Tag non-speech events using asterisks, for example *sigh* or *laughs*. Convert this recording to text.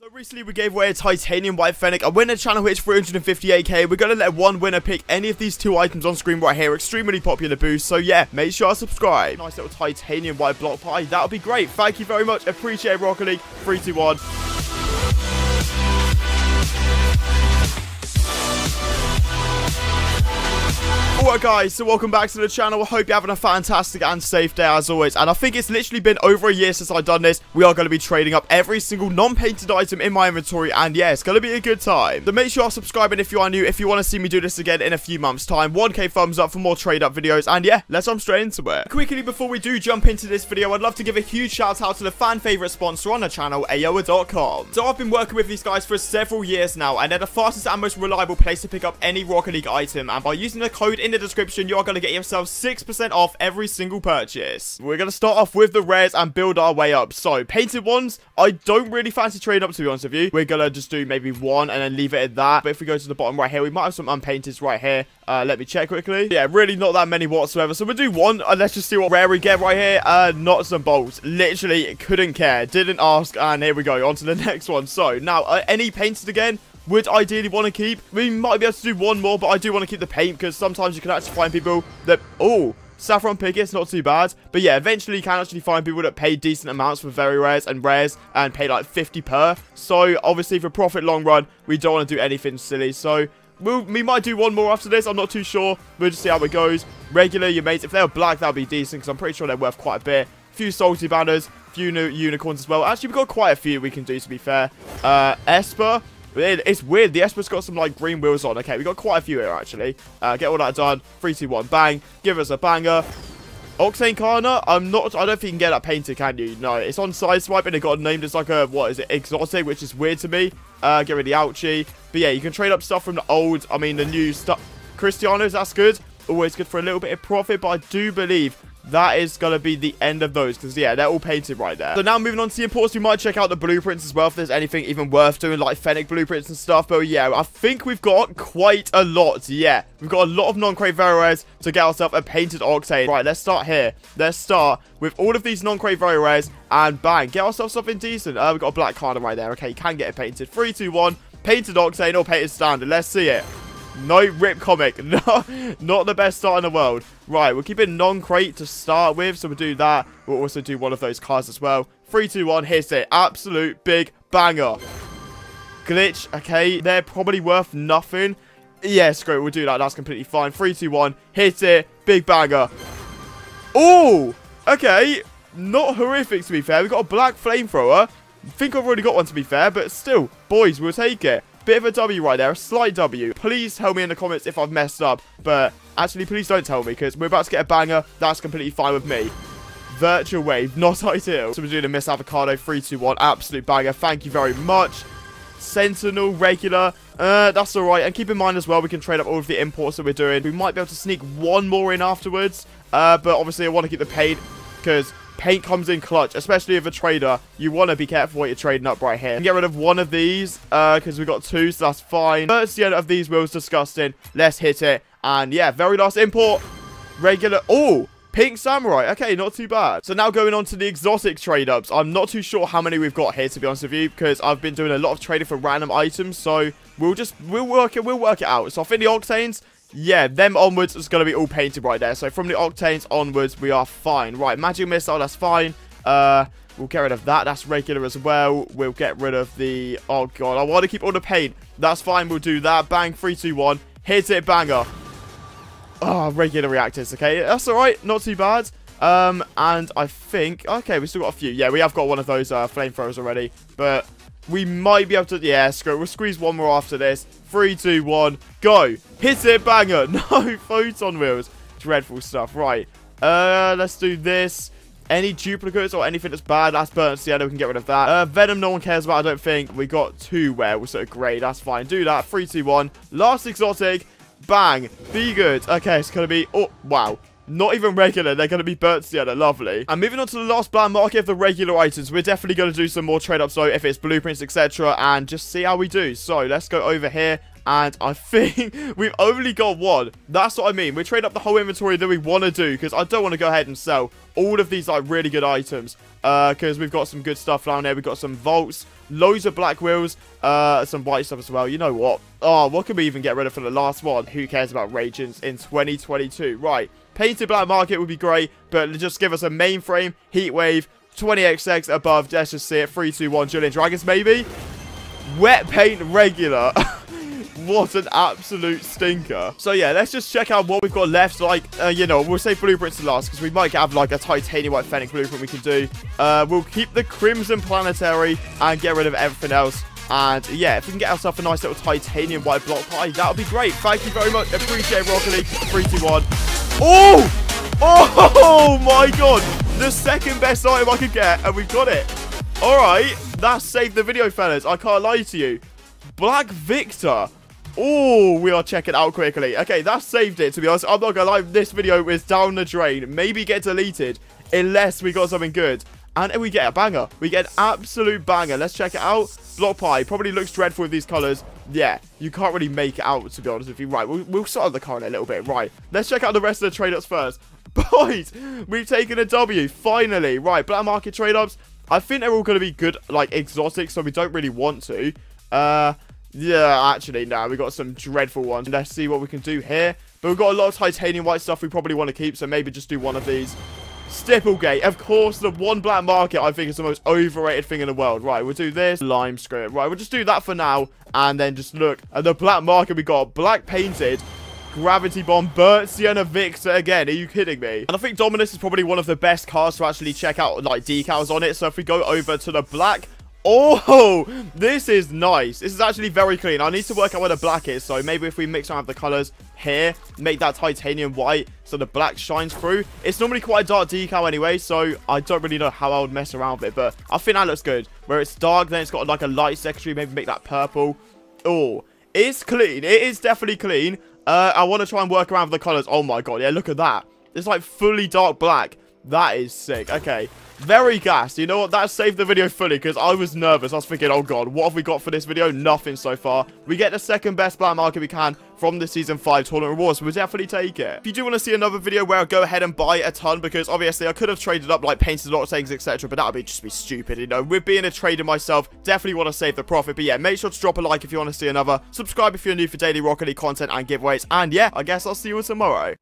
So recently we gave away a titanium white fennec. A winner channel hits 358k. We're to let one winner pick any of these two items on screen right here. Extremely popular boost. So yeah, make sure to subscribe. Nice little titanium white block pie. That would be great. Thank you very much. Appreciate Rocket League. 3, 2, 1. Alright guys, so welcome back to the channel. I hope you're having a fantastic and safe day as always. And I think it's literally been over a year since I've done this. We are going to be trading up every single non-painted item in my inventory. And yeah, it's going to be a good time. So make sure you're subscribing if you are new. If you want to see me do this again in a few months time. 1k thumbs up for more trade up videos. And yeah, let's jump straight into it. Quickly before we do jump into this video, I'd love to give a huge shout out to the fan favorite sponsor on the channel, Aoeah.com. So I've been working with these guys for several years now. And they're the fastest and most reliable place to pick up any Rocket League item. And by using the code in the description, you're going to get yourself 6% off every single purchase. We're going to start off with the rares and build our way up. So, painted ones, I don't really fancy trading up, to be honest with you. We're going to just do maybe one and then leave it at that. But if we go to the bottom right here, we might have some unpainted right here. Uh, let me check quickly. Yeah, really not that many whatsoever. So we'll do one, and let's just see what rare we get right here. Uh, not some bolts. Literally, couldn't care. Didn't ask, and here we go. On to the *laughs* next one. So, now, uh, any painted again? Would ideally want to keep. We might be able to do one more, but I do want to keep the paint because sometimes you can actually find people that... Oh, Saffron Pickets, not too bad. But yeah, eventually you can actually find people that pay decent amounts for very rares and rares and pay like 50 per. So obviously for profit long run, we don't want to do anything silly. So we'll, we might do one more after this. I'm not too sure. We'll just see how it goes. Regular, your mates. If they were black, that would be decent because I'm pretty sure they're worth quite a bit. Few salty banners, few new unicorns as well. Actually, we've got quite a few we can do to be fair. Uh, Esper. It's weird. The Esper's got some, like, green wheels on. Okay, we got quite a few here, actually. Uh, get all that done. Three, two, one, bang. Give us a banger. Octane Kana, I'm not, I don't think you can get that painted, can you? No, it's on Sideswipe and it got named as like a, what is it, exotic, which is weird to me. Uh, get rid of the ouchie. But yeah, you can trade up stuff from the old, I mean, the new stuff. Cristianos, that's good. Always good for a little bit of profit, but I do believe that is going to be the end of those because yeah they're all painted right there. So now moving on to the imports we might check out the blueprints as well if there's anything even worth doing like fennec blueprints and stuff. But yeah i think we've got quite a lot. Yeah we've got a lot of non-crate rares to get ourselves a painted octane. Right let's start here. Let's start with all of these non-crate rares and bang get ourselves something decent. Uh we've got a black card right there. Okay you can get it painted. Three two one painted octane or painted standard. Let's see it no rip comic. *laughs* No, not the best start in the world. Right, we'll keep it non-crate to start with. So we'll do that. We'll also do one of those cards as well. Three, two, one. Here's it. Absolute big banger. Glitch. Okay, they're probably worth nothing. Yeah, screw it. We'll do that. That's completely fine. Three, two, one. Hit it. Big banger. Oh, okay. Not horrific, to be fair. We've got a black flamethrower. I think I've already got one, to be fair. But still, boys, we'll take it. Bit of a W right there, a slight W. Please tell me in the comments if I've messed up. But actually, please don't tell me because we're about to get a banger. That's completely fine with me. Virtual Wave, not *laughs* ideal. So we're doing a Miss Avocado, 3, 2, 1. Absolute banger. Thank you very much. Sentinel, regular. Uh, that's alright. And keep in mind as well, we can trade up all of the imports that we're doing. We might be able to sneak one more in afterwards. Uh, but obviously, I want to keep the paid because paint comes in clutch, especially if a trader. You want to be careful what you're trading up right here. Get rid of one of these because uh, we got two, so that's fine. First unit of these wheels, disgusting. Let's hit it. And yeah, very last import. Regular. Oh, Pink Samurai. Okay, not too bad. So now going on to the exotic trade-ups. I'm not too sure how many we've got here, to be honest with you, because I've been doing a lot of trading for random items. So we'll just, we'll work it, we'll work it out. So I think the Octanes, yeah, them onwards is going to be all painted right there. So from the Octanes onwards, we are fine. Right, Magic Missile, that's fine. Uh, we'll get rid of that. That's regular as well. We'll get rid of the... Oh, God. I want to keep all the paint. That's fine. We'll do that. Bang. Three, two, one. Hit it. Banger. Oh, regular reactors. Okay, that's all right. Not too bad. Um, and I think... Okay, we still got a few. Yeah, we have got one of those uh, flamethrowers already. But we might be able to... Yeah, screw it. We'll squeeze one more after this. Three, two, one, go. Hit it, banger. *laughs* No, photon wheels. Dreadful stuff. Right. Uh, let's do this. Any duplicates or anything that's bad, that's burnt sienna, we can get rid of that. Uh, Venom, no one cares about, I don't think. We got two where so great, that's fine. Do that, three, two, one. Last exotic, bang, be good. Okay, it's going to be, oh, wow. Not even regular. They're going to be burnt together. Lovely. And moving on to the last black market of the regular items. We're definitely going to do some more trade-ups, so if it's blueprints, etc. And just see how we do. So, let's go over here. And I *laughs* think we've only got one. That's what I mean. We trade up the whole inventory that we want to do because I don't want to go ahead and sell all of these like really good items because uh, we've got some good stuff down there. We've got some vaults, loads of black wheels, uh, some white stuff as well. You know what? Oh, what can we even get rid of for the last one? Who cares about Radiance in 2022? Right. Painted black market would be great, but just give us a mainframe, heat wave, 20xx above. Let's just see it. 3, 2, 1. Julian Dragons, maybe. Wet paint regular. *laughs* what an absolute stinker. So yeah, let's just check out what we've got left. Like, uh, you know, we'll say blueprints to last because we might have like a titanium white fennec blueprint we can do. Uh, we'll keep the crimson planetary and get rid of everything else. And yeah, if we can get ourselves a nice little titanium white block pie, that would be great. Thank you very much. Appreciate it, Rocket League. 3, 2, 1. Oh! Oh my god! The second best item I could get, and we've got it. Alright, that saved the video, fellas. I can't lie to you. Black Victor. Oh, we are checking out quickly. Okay, that saved it, to be honest. I'm not gonna lie, this video is down the drain. Maybe get deleted, unless we got something good. And we get a banger. We get an absolute banger. Let's check it out. Block pie. Probably looks dreadful with these colors. Yeah, you can't really make it out, to be honest with you. Right, we'll, we'll start the car in a little bit. Right, let's check out the rest of the trade-ups first. *laughs* Boys, we've taken a W, finally. Right, black market trade-ups. I think they're all going to be good, like, exotic, so we don't really want to. Uh, yeah, actually, no, we got some dreadful ones. Let's see what we can do here. But we've got a lot of titanium white stuff we probably want to keep, so maybe just do one of these. Stipple Gait. Of course, the one black market I think is the most overrated thing in the world. Right, we'll do this. Lime script. Right, we'll just do that for now. And then just look at the black market we got. Black painted. Gravity Bomb, Burnt, Sienna, Victor again. Are you kidding me? And I think Dominus is probably one of the best cars to actually check out, like, decals on it. So if we go over to the black Oh, this is nice. This is actually very clean. I need to work out where the black is. So maybe if we mix around the colors here, make that titanium white so the black shines through. It's normally quite a dark decal anyway, so I don't really know how I would mess around with it. But I think that looks good. Where it's dark, then it's got like a light secondary. Maybe make that purple. Oh, it's clean. It is definitely clean. Uh, I want to try and work around with the colors. Oh my god, yeah, look at that. It's like fully dark black. That is sick. Okay. Very gassed. You know what? That saved the video fully because I was nervous. I was thinking, oh god, what have we got for this video? Nothing so far. We get the second best black market we can from the Season 5 tournament rewards. We'll definitely take it. If you do want to see another video where I go ahead and buy a ton because obviously I could have traded up like painted lot of things, etc. But that would be just be stupid, you know. With being a trader myself, definitely want to save the profit. But yeah, make sure to drop a like if you want to see another. Subscribe if you're new for daily Rocket League content and giveaways. And yeah, I guess I'll see you tomorrow.